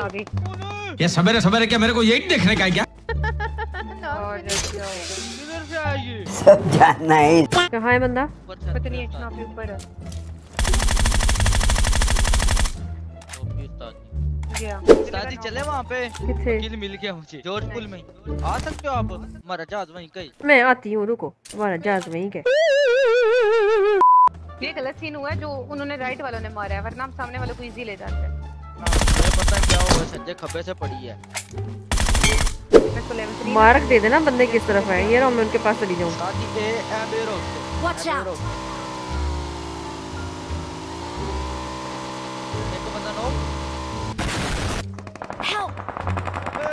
आ गई ये सवेरे सवेरे क्या मेरे को यही देखने का है क्या? ही कहाँ है बंदा? पता नहीं ऊपर है। चले वहाँ पे। किल मिल गया मुझे में। आ सकते हो आप? हमारा जहाज़ वहीं कहीं मैं आती हूँ रुको। हमारा जहाज़ वहीं के ये गलत सीन हुआ है जो उन्होंने राइट वालों ने मारा है वरना हम सामने वालों को इजी ले जाते हैं है हुआ सज्जे खब्बे से पड़ी है। मैं तो लेवल 3 मार्क दे देना बंदे किस तरफ़ है। ये रहा मैं उनके पास चली जाऊँ। ए एक बंदा नो Help!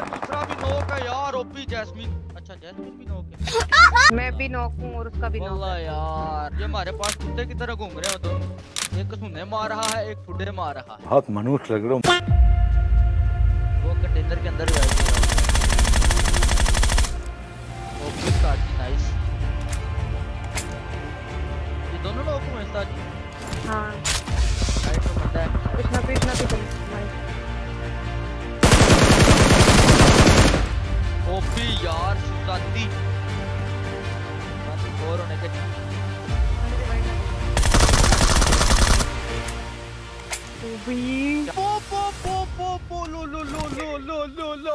दूसरा भी नोक है यार ओपी जैस्मिन। अच्छा जैस्मिन भी नोक है। मैं भी नॉक हूँ और उसका भी नॉक वल्ला यार ये हमारे पास कुत्ते की तरह घूम रहे हो दोनों। एक सुने मार रहा है एक ठुड्डे मार रहा है। बहुत मनुष्य लग रहे हो। कंटेनर के अंदर ओके स्टार्ट की नाइस ये दोनों लोग को स्टार्ट की हाँ। राइट में बंदा है। कुछ ना कुछ ना ओपी यार सुताती और होने के पो लो लो लो लो लो लो लो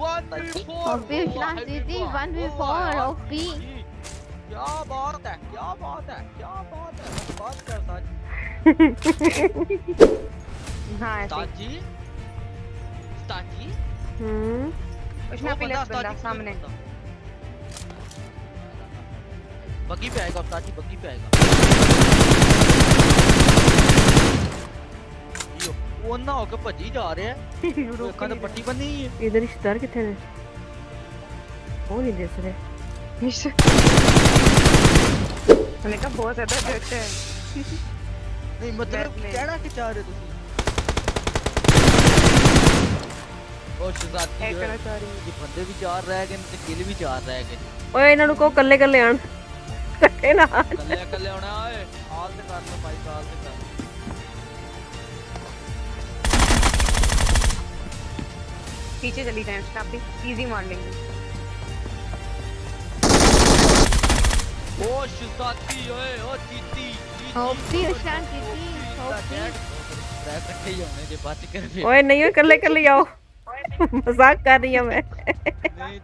1 v 4 ओपी उछला दीदी 1v4 ओपी क्या बात है क्या बात है क्या बात है बस बात कर साज हां ऐसे ताजी ताजी हम्म उसमें भी लेफ्ट बंदा सामने बग्गी पे आएगा ताजी बग्गी पे आएगा ਨਾ ਹੋ ਕੇ ਭੱਜੀ ਜਾ ਰਿਹਾ ਲੋਕਾਂ ਦਾ ਪੱਟੀ ਬੰਨੀ ਹੈ ਇਹਦੇ ਰਿਸ਼ਤੇਦਾਰ ਕਿੱਥੇ ਨੇ ਉਹ ਨਹੀਂ ਦਿਸ ਰਹੇ ਮਿਸ मैंने कहा बहुत ज़्यादा डरते हैं नहीं मतलब कहना क्या चाह रहे हो ਉਹ ਸ਼ਹਜ਼ਾਦ ਕੀ ਕਹਿਣਾ ਚਾਹ ਰਹੀ ਹੈ ਬੰਦੇ ਵੀ ਚਾਰ ਰਹਿ ਗਏ ਤੇ ਕਿਲ ਵੀ ਚਾਰ ਰਹਿ ਗਏ ਓਏ ਇਹਨਾਂ ਨੂੰ ਕੋ ਕੱਲੇ ਕੱਲੇ ਆਣ ਕੱਲੇ ਨਾ ਕੱਲੇ ਕੱਲੇ ਆਉਣਾ ਓਏ ਹਾਲ ਤੇ ਕਰ ਲੋ ਭਾਈ ਹਾਲ ਤੇ ਕਰ पीछे चली जाए उसने आप इजी मार लेंगे ओ शिजाती ओए ओ चीती होपसी शान चीती होपसी बात कर ओए नहीं ओए कर ले कर ले आओ। मज़ाक कर रही हूँ मैं। नहीं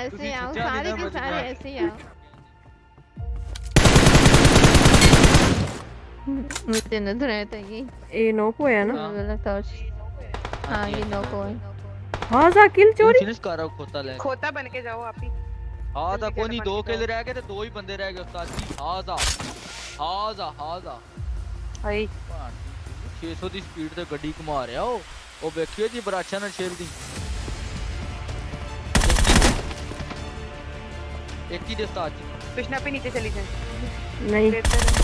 ऐसे आओ सारे के सारे ऐसे ही आओ। मुझे था ये ये नोक है ना? हाँ ये नोक है। हाँ जा किल चोरी फिनिश कर रहा हूं खोता ले खोता बन के जाओ आप ही हाँ था जल्दी कोई नहीं करना दो पड़ेगा। किल रह गए थे दो ही बंदे रह गए उस्ताद जी हाजा हाजा हाजा भाई 600 ਦੀ ਸਪੀਡ ਤੇ ਗੱਡੀ ਘੁਮਾ ਰਿਹਾ ਉਹ ਉਹ ਵੇਖਿਓ ਜੀ ਬਰਾਛਾ ਨਾਲ ਛੇਲਦੀ ਇੱਕ ਹੀ ਦੇ ਉਸਤਾਦ ਜੀ कृष्णा पे नीचे चली जाए नहीं देते रहो।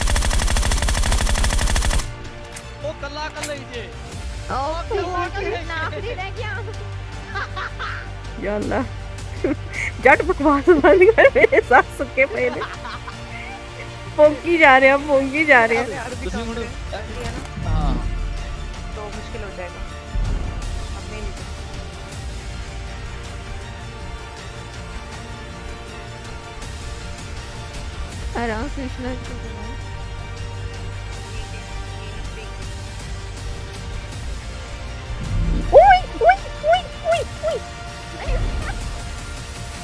ਉਹ ਕੱਲਾ ਕੱਲਾ ਹੀ ਜੇ ओपी वो तो कितना आखिरी रह गया अल्लाह। जट बकवास बंद कर मेरे साथ सुखे पे ने। पोंकी जा रहे हैं पोंकी जा रहे हैं। हाँ। तो मुश्किल हो जाएगा। आराम कृष्णा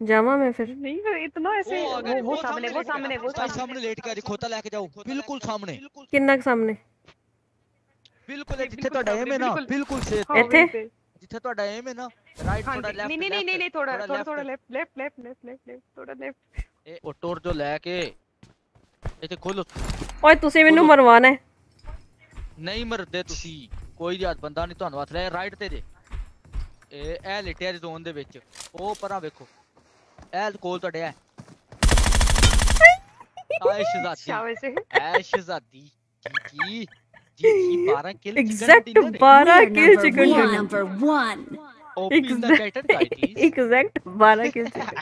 जामा में फिर। नहीं इतना ऐसे वो सामने वो सामने वो सामने। लेट के खोता लेके जाओ बिल्कुल सामने। किन्ना के सामने? बिल्कुल इथे तो डए में ना बिल्कुल। से हाँ, इथे? जिथे तो डए में ना राइट थोड़ा लेफ़्ट नहीं नहीं नहीं नहीं थोड़ा थोड़ा थोड़ा left left left left left थोड़ा लेफ़्ट ए ओ टोर जो लेके इथे खोलो। ओए तुसे मेनू मरवाना है। नहीं मरदे तुसी कोई याद बंदा नहीं थानू हथ ले राइट ते दे। ए ए लेटे जोन दे विच। ओ परा देखो El kool to dead. Shazadi. Shazadi. Gigi. Gigi. 12 kill exact chicken dinner. Exact 12 kill chicken dinner. Number one. Open exact, the better titles. Exact 12 kill chicken.